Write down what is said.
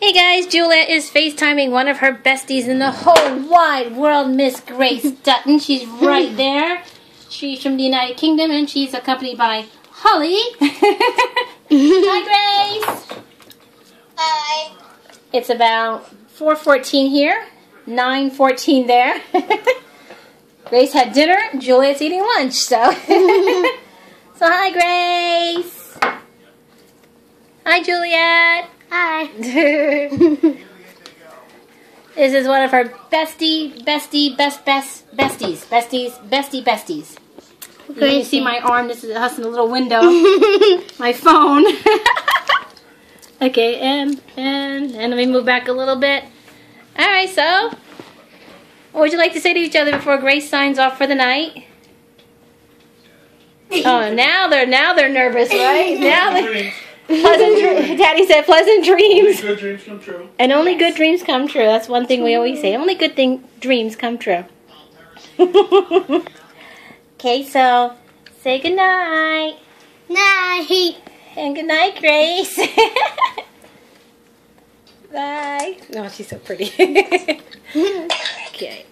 Hey guys, Juliet is FaceTiming one of her besties in the whole wide world, Miss Grace Dutton. She's right there. She's from the United Kingdom and she's accompanied by Holly. Hi, Grace. Hi. It's about 4.14 here, 9.14 there. Grace had dinner, Juliet's eating lunch, so. so hi, Grace. Hi, Juliet. Hi. this is one of her bestie, bestie, best, best, besties, besties, bestie, besties. You can see my arm. This is us in the little window. my phone. okay, and and and let me move back a little bit. All right, so what would you like to say to each other before Grace signs off for the night? Oh, now they're now they're nervous, right? Now they pleasant dreams. Daddy said pleasant dreams. Good dreams come true. And only good dreams come true. That's one thing we always say. Only good thing dreams come true. okay, so say good night. Night. And good night, Grace. Bye. Oh, she's so pretty. okay.